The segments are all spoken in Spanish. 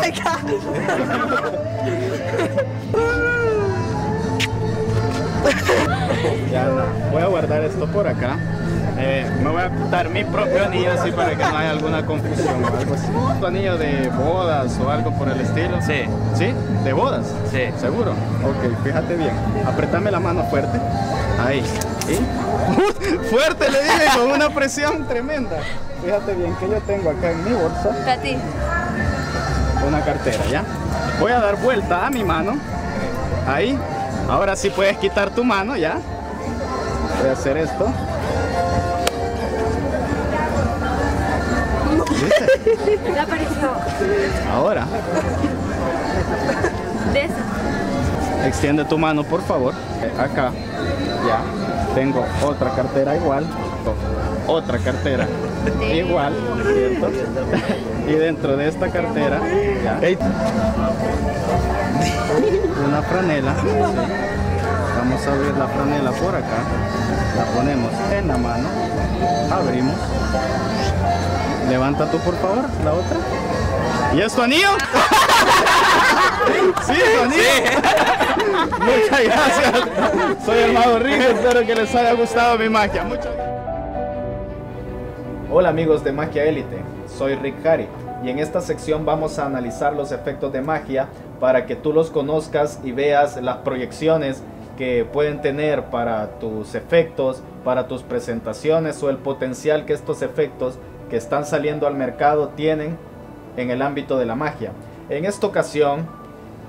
my god. Ya no. Voy a guardar esto por acá. Eh, me voy a dar mi propio anillo así para que no haya alguna confusión o algo así. ¿Tu anillo de bodas o algo por el estilo? Sí. ¿Sí? ¿De bodas? Sí. ¿Seguro? Ok, fíjate bien. Apretame la mano fuerte. Ahí. ¿Sí? fuerte le dije con una presión tremenda. Fíjate bien que yo tengo acá en mi bolsa Betty. Una cartera, ¿ya? Voy a dar vuelta a mi mano. Ahí. Ahora sí puedes quitar tu mano, ¿ya? Voy a hacer esto. ¿Viste? Ya apareció. Ahora, De extiende tu mano, por favor. Acá, ya. Tengo otra cartera igual. Otra cartera igual, ¿cierto? Y dentro de esta cartera. Una franela. Vamos a abrir la franela por acá. La ponemos en la mano. Abrimos. Levanta tú, por favor, la otra. ¿Y es tu anillo? sí, anillo. Muchas gracias. Soy el Mago Rico. Espero que les haya gustado mi magia. Muchas Hola amigos de Magia Élite, soy Rick Harry y en esta sección vamos a analizar los efectos de magia para que tú los conozcas y veas las proyecciones que pueden tener para tus efectos, para tus presentaciones o el potencial que estos efectos que están saliendo al mercado tienen en el ámbito de la magia. En esta ocasión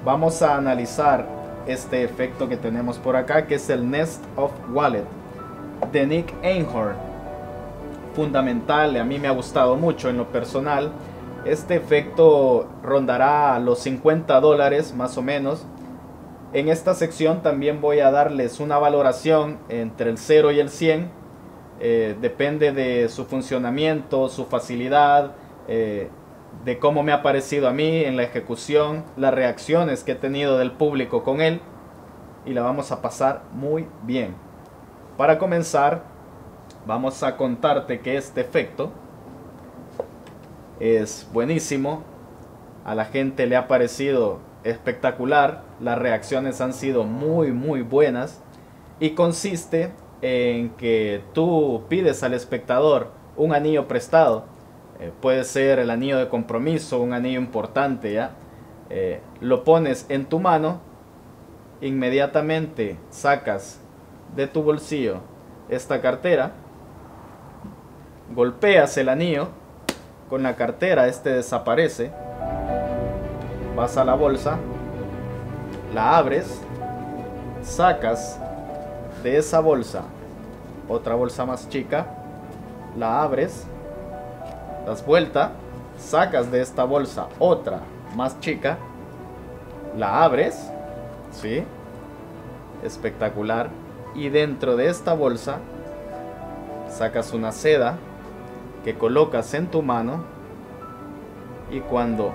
vamos a analizar este efecto que tenemos por acá que es el Nest of Wallet de Nick Einhorn fundamental, a mí me ha gustado mucho en lo personal. Este efecto rondará los 50 dólares más o menos. En esta sección también voy a darles una valoración entre el 0 y el 100. Eh, depende de su funcionamiento, su facilidad, eh, de cómo me ha parecido a mí en la ejecución, las reacciones que he tenido del público con él. Y la vamos a pasar muy bien. Para comenzar, vamos a contarte que este efecto es buenísimo. A la gente le ha parecido espectacular. Las reacciones han sido muy muy buenas. Y consiste en que tú pides al espectador un anillo prestado. Eh, puede ser el anillo de compromiso, un anillo importante, ¿ya? Eh, lo pones en tu mano. Inmediatamente sacas de tu bolsillo esta cartera golpeas el anillo con la cartera, este desaparece. Vas a la bolsa, la abres, sacas de esa bolsa otra bolsa más chica, la abres, das vuelta, sacas de esta bolsa otra más chica, la abres, ¿sí? Espectacular. Y dentro de esta bolsa sacas una seda que colocas en tu mano y cuando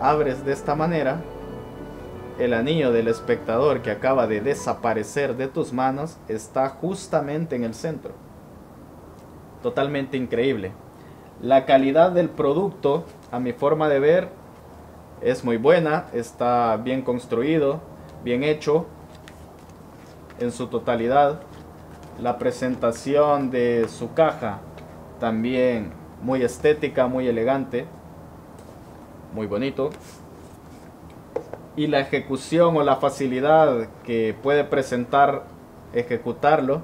abres de esta manera, el anillo del espectador que acaba de desaparecer de tus manos está justamente en el centro. Totalmente increíble. La calidad del producto, a mi forma de ver, es muy buena, está bien construido, bien hecho en su totalidad. La presentación de su caja también muy estética, muy elegante, muy bonito. Y la ejecución o la facilidad que puede presentar ejecutarlo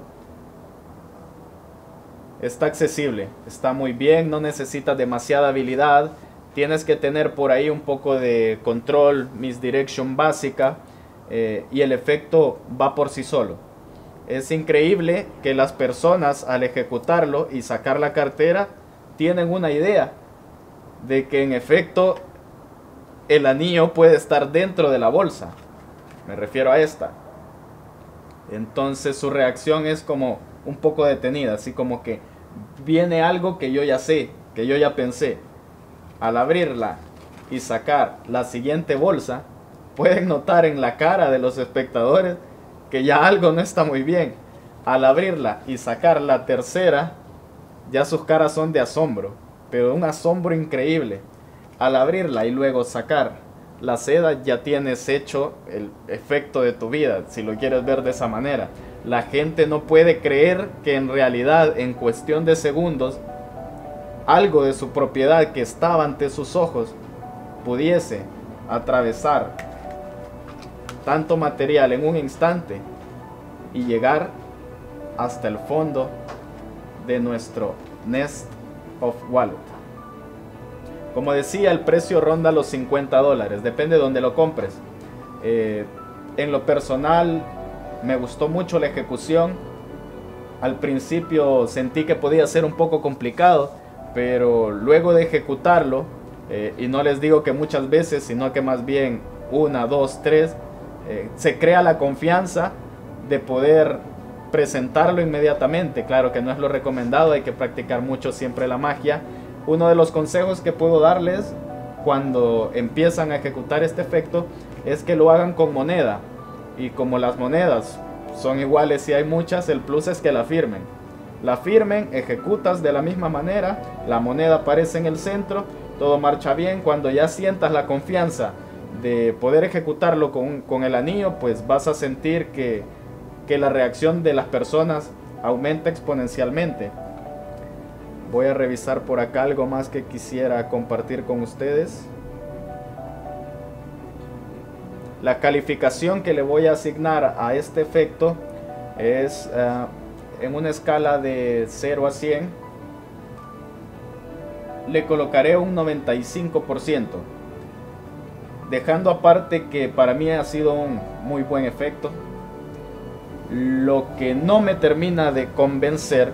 está accesible, está muy bien, no necesita demasiada habilidad. Tienes que tener por ahí un poco de control, misdirection básica eh, y el efecto va por sí solo. Es increíble que las personas al ejecutarlo y sacar la cartera tienen una idea de que en efecto el anillo puede estar dentro de la bolsa. Me refiero a esta. Entonces su reacción es como un poco detenida, así como que viene algo que yo ya sé, que yo ya pensé. Al abrirla y sacar la siguiente bolsa, pueden notar en la cara de los espectadores que ya algo no está muy bien. Al abrirla y sacar la tercera, ya sus caras son de asombro, pero un asombro increíble. Al abrirla y luego sacar la seda ya tienes hecho el efecto de tu vida, si lo quieres ver de esa manera. La gente no puede creer que en realidad en cuestión de segundos algo de su propiedad que estaba ante sus ojos pudiese atravesar tanto material en un instante y llegar hasta el fondo de nuestro Nest of Wallet. Como decía, el precio ronda los 50 dólares, depende de donde lo compres. Eh, en lo personal, me gustó mucho la ejecución. Al principio sentí que podía ser un poco complicado, pero luego de ejecutarlo, eh, y no les digo que muchas veces, sino que más bien una, dos, tres, eh, se crea la confianza de poder presentarlo inmediatamente. Claro que no es lo recomendado, hay que practicar mucho siempre la magia. Uno de los consejos que puedo darles cuando empiezan a ejecutar este efecto es que lo hagan con moneda. Y como las monedas son iguales y hay muchas, el plus es que la firmen. La firmen, ejecutas de la misma manera, la moneda aparece en el centro, todo marcha bien. Cuando ya sientas la confianza de poder ejecutarlo con, con el anillo, pues vas a sentir que que la reacción de las personas aumenta exponencialmente. Voy a revisar por acá algo más que quisiera compartir con ustedes. La calificación que le voy a asignar a este efecto es eh, en una escala de 0 a 100. Le colocaré un 95%. Dejando aparte que para mí ha sido un muy buen efecto lo que no me termina de convencer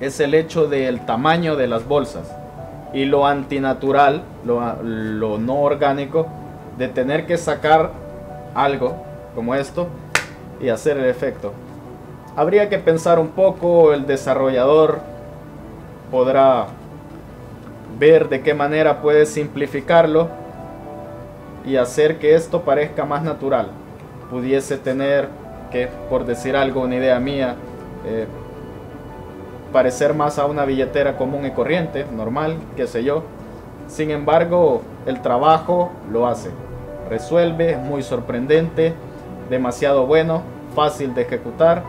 es el hecho del tamaño de las bolsas y lo antinatural, lo, no orgánico, de tener que sacar algo como esto y hacer el efecto. Habría que pensar un poco, el desarrollador podrá ver de qué manera puede simplificarlo y hacer que esto parezca más natural. Pudiese tener que por decir algo, una idea mía, eh, parecer más a una billetera común y corriente, normal, qué sé yo. Sin embargo, el trabajo lo hace. Resuelve, es muy sorprendente, demasiado bueno, fácil de ejecutar.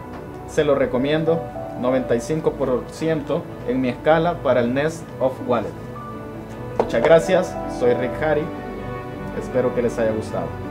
Se lo recomiendo, 95% en mi escala para el Nest of Wallet. Muchas gracias, soy Rick Harry. Espero que les haya gustado.